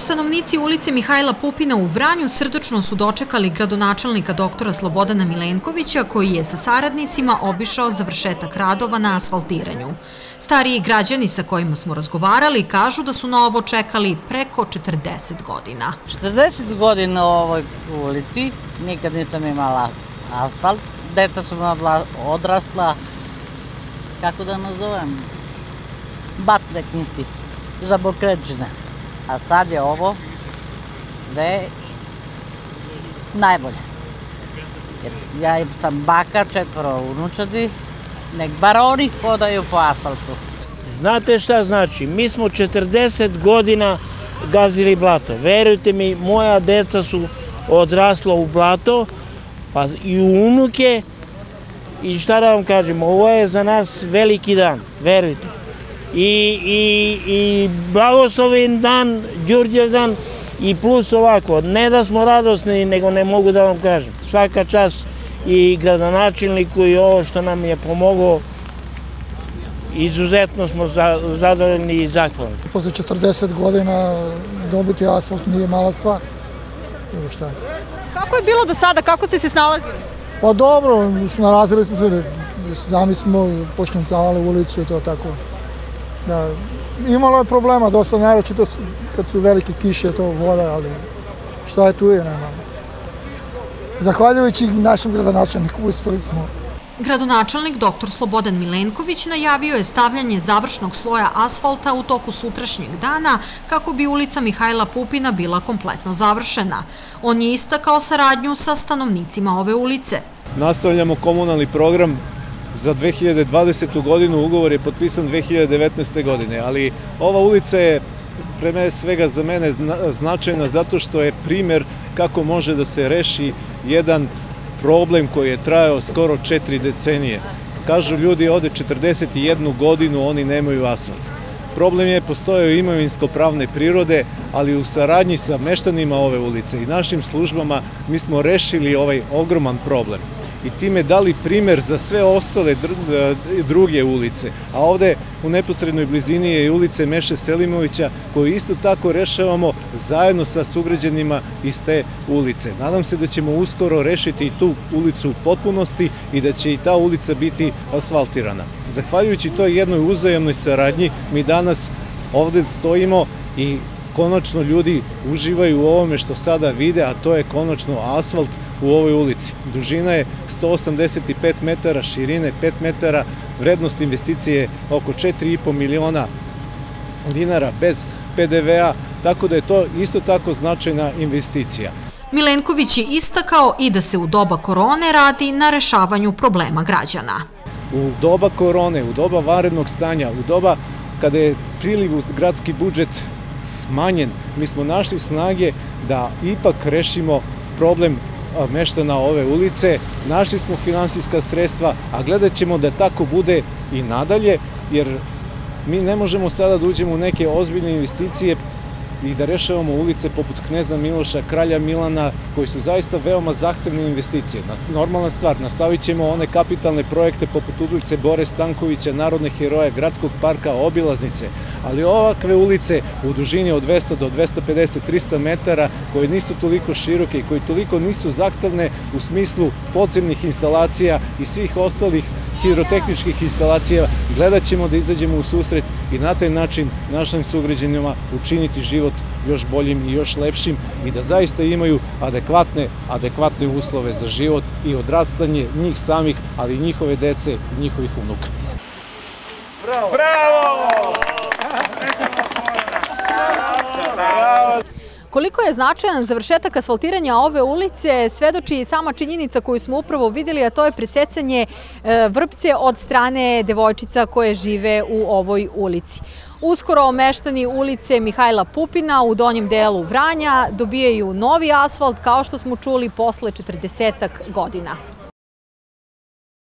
Stanovnici ulice Mihajla Pupina u Vranju srdačno su dočekali gradonačelnika doktora Slobodana Milenkovića koji je sa saradnicima obišao završetak radova na asfaltiranju. Stariji građani sa kojima smo razgovarali kažu da su na ovo čekali preko 40 godina. 40 godina u ovoj ulici, nikad nisam imala asfalt, deca su odrasla, kako da nazovem, batnekniti, žabokređene. A sad je ovo sve najbolje. Jer ja sam baka, četvoro unučadi, nek bar oni hodaju po asfaltu. Znate šta znači? Mi smo 40 godina gazili blato. Verujte mi, moja deca su odrasla u blato, pa i unuke, i šta da vam kažem, ovo je za nas veliki dan, verujte i, i, i blagoslovin dan, Đurđev dan i plus ovako, ne da smo radosni, nego ne mogu da vam kažem. Svaka čast i gradonačelniku i ovo što nam je pomogao, izuzetno smo zadovoljni i zahvalni. Posle 40 godina dobiti asfalt nije mala stvar. Evo šta je. Kako je bilo do sada? Kako ste se snalazili? Pa dobro, snalazili smo se, sami smo pošnjavali ulicu i to tako. Da, imalo je problema dosta, naročito kad su velike kiše, to voda, ali šta je tu je, nema. Zahvaljujući našem gradonačelniku uspeli smo. Gradonačelnik dr. Slobodan Milenković najavio je stavljanje završnog sloja asfalta u toku sutrašnjeg dana kako bi ulica Mihajla Pupina bila kompletno završena. On je istakao saradnju sa stanovnicima ove ulice. Nastavljamo komunalni program za 2020. godinu, ugovor je potpisan 2019. godine, ali ova ulica je pre svega za mene značajna zato što je primer kako može da se reši jedan problem koji je trajao skoro četiri decenije. Kažu ljudi ovde 41 godinu oni nemaju asfalt. Problem je postojao imovinsko-pravne prirode, ali u saradnji sa meštanima ove ulice i našim službama mi smo rešili ovaj ogroman problem i time dali primer za sve ostale e, druge ulice. A ovde u neposrednoj blizini je i ulice Meše Selimovića koju isto tako rešavamo zajedno sa sugrađanima iz te ulice. Nadam se da ćemo uskoro rešiti i tu ulicu u potpunosti i da će i ta ulica biti asfaltirana. Zahvaljujući toj jednoj uzajemnoj saradnji mi danas ovde stojimo i konačno ljudi uživaju u ovome što sada vide, a to je konačno asfalt u ovoj ulici. Dužina je 185 metara, širine 5 metara, vrednost investicije je oko 4,5 miliona dinara bez PDV-a, tako da je to isto tako značajna investicija. Milenković je istakao i da se u doba korone radi na rešavanju problema građana. U doba korone, u doba varednog stanja, u doba kada je priliv u gradski budžet smanjen, mi smo našli snage da ipak rešimo problem meštana ove ulice, našli smo finansijska sredstva, a gledat ćemo da tako bude i nadalje, jer mi ne možemo sada da uđemo u neke ozbiljne investicije i da rešavamo ulice poput Kneza Miloša, Kralja Milana, koji su zaista veoma zahtevne investicije. Normalna stvar, nastavit ćemo one kapitalne projekte poput ulice Bore Stankovića, Narodne heroje, Gradskog parka, Obilaznice, ali ovakve ulice u dužini od 200 do 250, 300 metara, koje nisu toliko široke i koje toliko nisu zahtevne u smislu podzemnih instalacija i svih ostalih hidrotehničkih instalacija, gledat ćemo da izađemo u susret i na taj način našim sugrađenima učiniti život još boljim i još lepšim i da zaista imaju adekvatne, adekvatne uslove za život i odrastanje njih samih, ali i njihove dece i njihovih unuka. Bravo! Bravo! Koliko je značajan završetak asfaltiranja ove ulice svedoči i sama činjenica koju smo upravo videli, a to je presecanje e, vrpce od strane devojčica koje žive u ovoj ulici. Uskoro meštani ulice Mihajla Pupina u donjem delu Vranja dobijaju novi asfalt kao što smo čuli posle 40 godina.